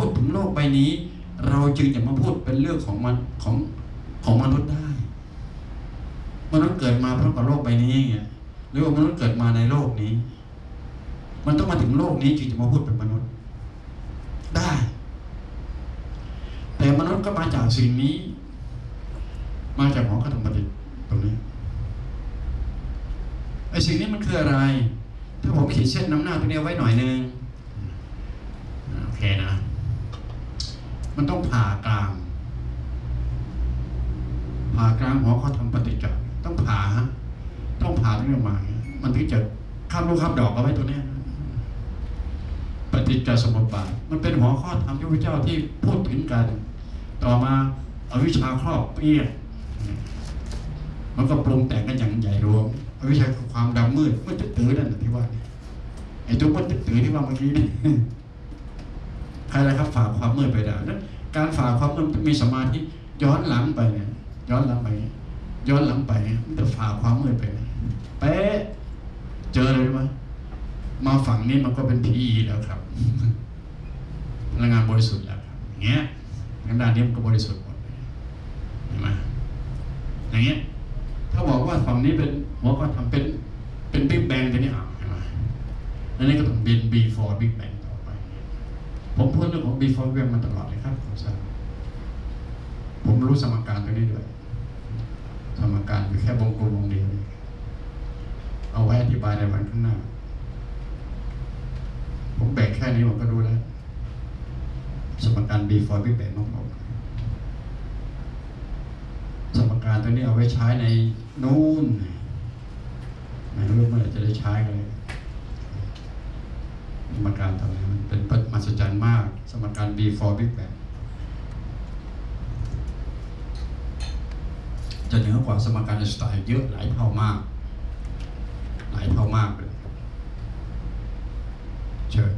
พูดถึงโลกใบนี้ เราจึงจะมาพูดเป็นเรื่องของมันของของมนุษย์ได้มนุษย์เกิดมาเพราะกับโลกใบนี้ไงหรือว่ามนุษย์เกิดมาในโลกนี้ มันต้องมาถึงโลกนี้จึงจะมาพูดเป็นมนุษย์ ได้ แต่มนุษย์ก็มาจากสิ่งนี้ มาจากหมอกระทำปฏิตรงนี้ไอ้สิ่งนี้มันคืออะไร ถ้าผมขีดเส้นน้ำหน้าตรงนี้ไว้หน่อยนึงโอเคนะ มันต้องผ่ากลาง ผ่ากลางหัวเขาทำปฏิจจ์ต้องผ่าฮะต้องผ่าตรงนี้ออกมา มันถึงจะข้ามลูกข้ามดอกเอาไว้ตัวเนี้ยปฏิจจสมุปบาทมันเป็นหัวข้อธรรมที่พระเจ้าที่พูดถึงกัน ต่อมาอาวิชชาครอบเปี้ยมันก็ปรุงแต่งกันอย่างใหญ่รวมอวิชชาความดำมืดมันจะตื่นนั่นที่ว่าไอ้ตัวมันจะตื่นที่ว่าเมื่อกี้นี่ใครอะครับฝ่าความมืดไปได้นั้น การฝ่าความมืดมีสมาธิย้อนหลังไปเนี่ยย้อนหลังไป ย้อนหลังไปมันจะฝ่าความมืดไปเนี่ยเป๊ะเจอเลยไหมมาฝั่งนี้มันก็เป็นพีแล้วครับพลังงานบริสุทธิ์แล้วครับอย่างเงี้ยงั้นด้านนี้มันก็บริสุทธิ์หมดเลยเห็นไหมอย่างเงี้ยถ้าบอกว่าฝั่งนี้เป็นหัวก็ทำเป็นเป็นบิ๊กแบงจะนี่อะเห็นไหมแล้วนี่ก็ต้องเป็น before big bang ผมพูดเรื่องของ before big bang มาตลอดเลยครับขอทราบผมรู้สมการตรงนี้ด้วย สมการอยู่แค่วงกลมวงเดียวนี่เอาไว้อธิบายในวันข้างหน้า ผมแบ่งแค่นี้ผมก็รู้แล้ว สมการ before big bang ของผมสมการตัวนี้เอาไว้ใช้ในนู่นไม่รู้เมื่อไหร่จะได้ใช้กันเลย มการตัวนี้มันเป็นมหัศจรรย์มาก สมการ before big bang จะเหนือกว่าสมการไอน์สไตน์เยอะหลายเท่ามาก หลายเท่ามากเลยเชิญ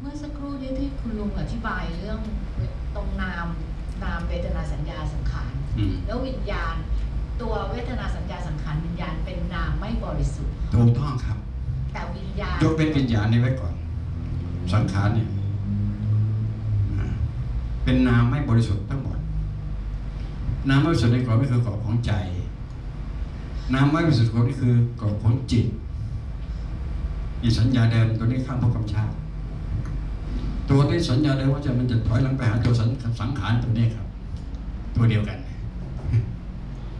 เมื่อสักครู่นี้ที่คุณลุงอธิบายเรื่องตรงนามนามเวทนาสัญญาสังขารอืมแล้ววิญญาณ ตัวเวทนาสัญญาสังขารวิญญาณเป็นนามไม่บริสุทธิ์ถูกต้องครับ แต่วิญญาณยกเป็นวิญญาณนี้ไว้ก่อน สังขารเนี่ยเป็นนามไม่บริสุทธิ์ทั้งหมด นามไม่บริสุทธิ์ในกรอบนี่คือกรอบของใจ นามไม่บริสุทธิ์กรอบนี่คือกรอบของจิตอีสัญญาเดิมตัวนี้ข้ามพระกำชาตัวที่สัญญาเดิมว่าจะมันจะถอยหลังไปหาตัวสังสังขารตัวนี้ครับ ตัวเดียวกัน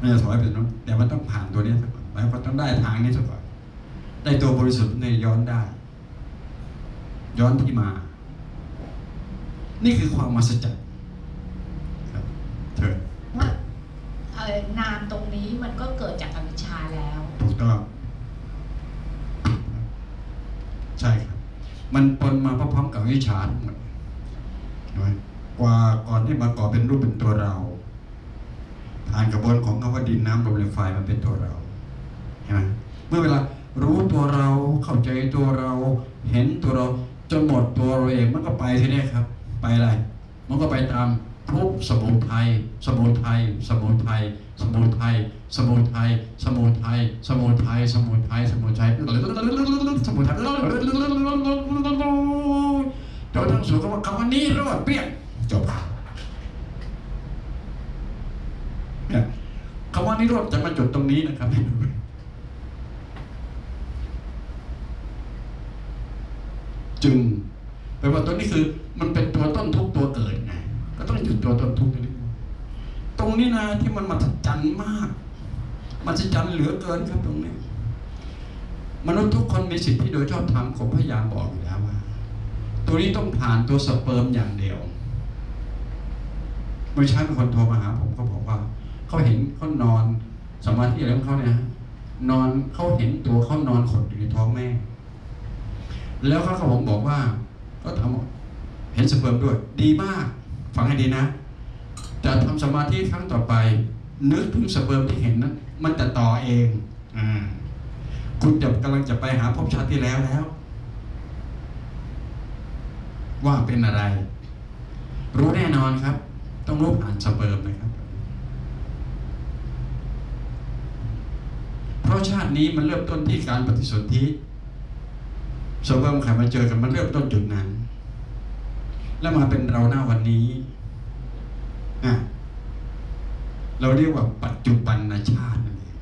มันจะถอยไปนั้นแต่มันต้องผ่านตัวนี้ซะก่อนหมายว่าต้องได้ทางนี้ซะก่อนได้ตัวบริสุทธิ์ในย้อนได้ ย้อนที่มา นี่คือความมหัศจรรย์ครับเถิดว่าเอ่อนามตรงนี้มันก็เกิดจากอวิชชาแล้วถูกต้องใช่ครับ มันปนมาพร้อมๆกับวิชาทั้งหมดเห็นไหมกว่าก่อนที่มาก่อเป็นรูปเป็นตัวเราผ่านกระบวนของคำว่าดินน้ำลมและไฟมันเป็นตัวเราเห็นไหมเมื่อเวลารู้ตัวเราเข้าใจตัวเรา เห็นตัวเรา จนหมดตัวเราเองมันก็ไปทีนี้ครับ ไปอะไร มันก็ไปตามทุกสมุทัยสมุทัยสมุทัยสมุทัยสมุทัยสมุทัยสมุทัยสมุทัยสมุทัยสมุทัยจนทั้งสู่คำว่าคำว่านี้รอดเปี้ยงจบคำว่านิโรธจะมาจุดตรงนี้นะครับ จึงแปลว่าตัวนี้คือมันเป็นตัวต้นทุกตัวเกิดไงก็ต้องหยุดตัวต้นทุกตรงนี้ ตรงนี้นะที่มันมหัศจรรย์มากมหัศจรรย์เหลือเกินครับตรงนี้ มนุษย์ทุกคนมีสิทธิโดยชอบธรรมผมพยายามบอกอยู่แล้วว่า ตัวนี้ต้องผ่านตัวสเปิร์มอย่างเดียวเมื่อเช้ามีคนโทรมาหาผมเขาบอกว่าเขาเห็นเขานอนสมาธิอะไรของเขาเนี่ยฮะนอนเขาเห็นตัวเขานอนขดอยู่ในท้องแม่ แล้วเขาก็ผมบอกว่า ก็ทำเห็นสเปิร์มด้วย ดีมาก ฟังให้ดีนะ จะทำสมาธิครั้งต่อไป นึกถึงสเปิร์มที่เห็นนั้น มันจะต่อเองอ่าคุณจะกำลังจะไปหาภพชาติที่แล้วแล้ว ว่าเป็นอะไร รู้แน่นอนครับ ต้องรู้ผ่านสเปิร์มนะครับเพราะชาตินี้มันเริ่มต้นที่การปฏิสนธิ สเปิร์มใครมาเจอกันมันเริ่มต้นจุดนั้น แล้วมาเป็นเราหน้าวันนี้อะเราเรียกว่าปัจจุบันชาตินั่นเอง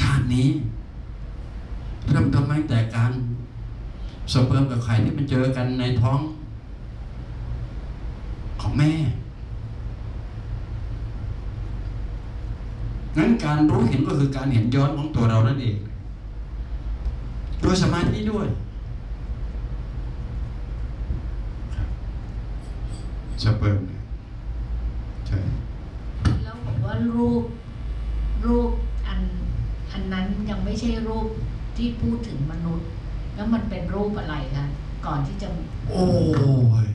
ชาตินี้เริ่มต้นมาตั้งแต่การสเปิร์มกับไข่ที่มันเจอกันในท้องของแม่งั้นการรู้เห็นก็คือการเห็นย้อนของตัวเรานั่นเอง โดยสมาธิด้วยครับสเปิร์มเนี่ยใช่แล้วบอกว่ารูปรูปอันอันนั้นยังไม่ใช่รูปที่พูดถึงมนุษย์ แล้วมันเป็นรูปอะไรคะก่อนที่จะ โอ้ย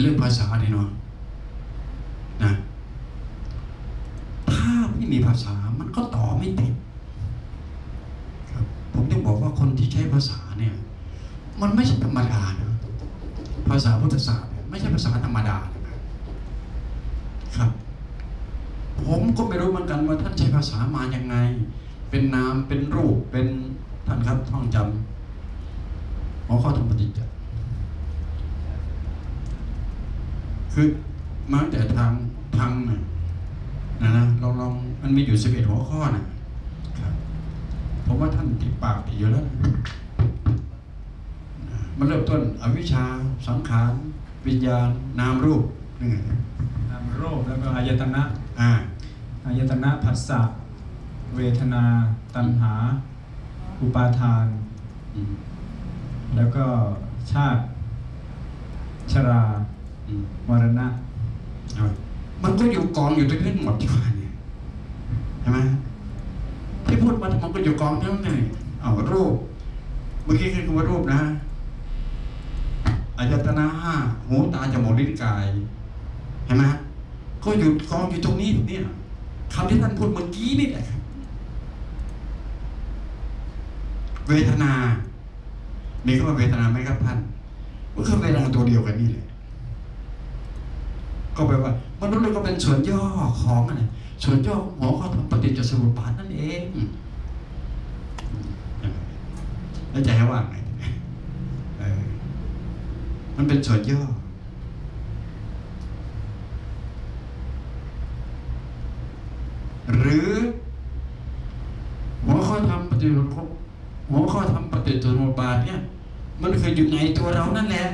เรื่องภาษาเนี่ยเนาะนะถ้าไม่มีภาษามันก็ต่อไม่ติด ครับ ผมต้องบอกว่าคนที่ใช้ ภาษาเนี่ยมันไม่ใช่ธรรมดานะภาษาพุทธศาสตร์เนี่ยไม่ใช่ภาษาธรรมดานะครับ ผมก็ไม่รู้เหมือนกันว่าท่านใช้ภาษามายังไง เป็นนามเป็นรูปเป็นท่านครับท่องจำหมอข้อธรรมปฏิจจ์คือมาแต่ทางทางน่ะนะนะลองลองมันมีอยู่สิบเอ็ดหัวข้อนะครับผมว่าท่านติดปากติดอยู่แล้ว มันเริ่มต้นอวิชชาสังขารวิญญาณนามรูปนี่ไงนามรูปแล้วก็อายตนะอ่าอายตนะผัสสะเวทนา ตัณหา อุปาทานอืมแล้วก็ชาติ ชราอืมมรณะเอามันก็อยู่กองอยู่ตรงนี้หมดที่ว่าเนี่ยใช่ไหมที่พูดมามันก็อยู่กองทั้งนั้นเลยเอารูปเมื่อกี้คือคำว่ารูปนะ อายตนะห้าหูตาจมูกลิ้นกายเห็นไหมก็อยู่กองอยู่ตรงนี้เนี่ยคำที่ท่านพูดเมื่อกี้นี่แหละครับเวทนา มีคำว่าเวทนาไหมครับท่านก็คือเวทนาตัวเดียวกันนี่แหละก็แปลว่ามนุษย์เราก็เป็นส่วนย่อของอะไรส่วนย่อหมอเขาทำปฏิจจสมุปบาทนั่นเองแล้วจะให้ว่าไง มันเป็นส่วนย่อ หรือหัวข้อทำปฏิบัติหัวข้อทำปฏิจจสมุปบาทเนี่ย มันเคือยู่ในตัวเรานั่นแหละ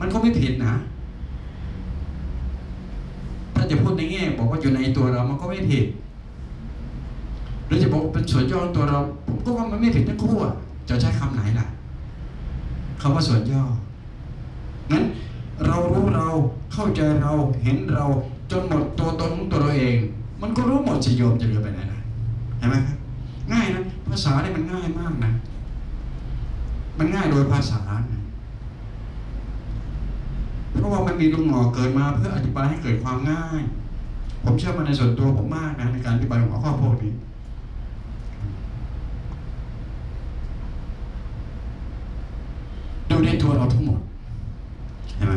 มันก็ไม่ผิดนะ ถ้าจะพูดในแง่บอกว่าอยู่ในตัวเรามันก็ไม่ผิดหรือจะบอกเป็นส่วนย่อตัวเรา ผมก็ว่ามันไม่ผิดทั้งคู่อะจะใช้คำไหนล่ะคำว่าส่วนย่อ งั้นเรารู้เราเข้าใจเราเห็นเราจนหมดตัวตนของตัวเราเอง มันก็รู้หมดสิโยมจะเหลือไปไหนนะเห็นไหมครับง่ายนะภาษาเนี่ยมันง่ายมากนะ มันง่ายโดยภาษานะเพราะว่ามันมีลุงหงอเกิดมาเพื่ออธิบายให้เกิดความง่าย ผมเชื่อมันในส่วนตัวผมมากนะในการอธิบายหัวข้อพวกนี้ดูในตัวเราทั้งหมดเห็นไหม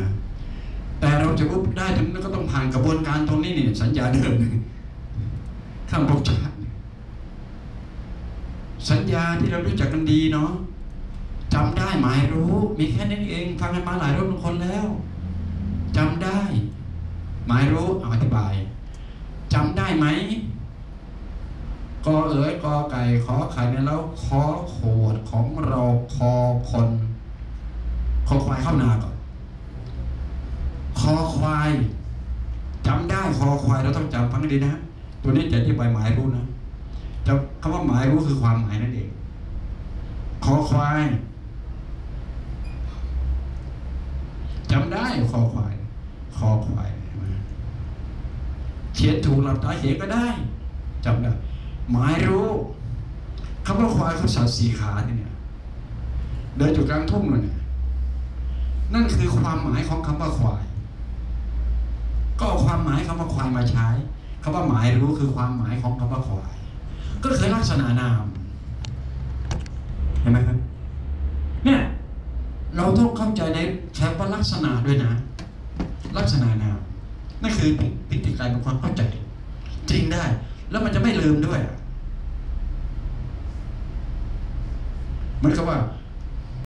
แต่เราจะรู้ ได้ถึงก็ต้องผ่านกระบวนการตรงนี้นี่สัญญาเดิมข้ามภพชาติสัญญาที่เรารู้จักกันดีเนาะจำได้หมายรู้ มีแค่นั้เองฟังกันมาหลายรอบทุกคนแล้วจำได้ หมายรู้อธิบายจำได้ไหมกอเอ๋ยกอไก่ขอไข่เนี่ยแล้วขอโขดของเราคอคนคอควายเข้านาก่อน คอควายจำได้คอควายเราต้องจำฟังดีนะตัวนี้จะอธิบายหมายรู้นะจะคำว่าหมายรู้คือความหมายนั่นเองคอควายจำได้คอควายคอควายเขียนถูกหลับตาเขียนก็ได้จำได้หมายรู้คำว่าควายเขาสัตว์สี่ขาเนี่ยเดินอยู่กลางทุ่งเลยเนี่ยนั่นคือความหมายของคำว่าควาย ก็เอาความหมายคำว่าควายมาใช้คำว่าหมายรู้คือความหมายของคำว่าควาย ก็คือลักษณะนามเห็นไหมครับเนี่ยเราต้องเข้าใจในแค่ว่าลักษณะด้วยนะ ลักษณะนามนั่นคือพิธีการเป็นความเข้าใจ จริงได้ แล้วมันจะไม่ลืมด้วยเหมือนกับว่า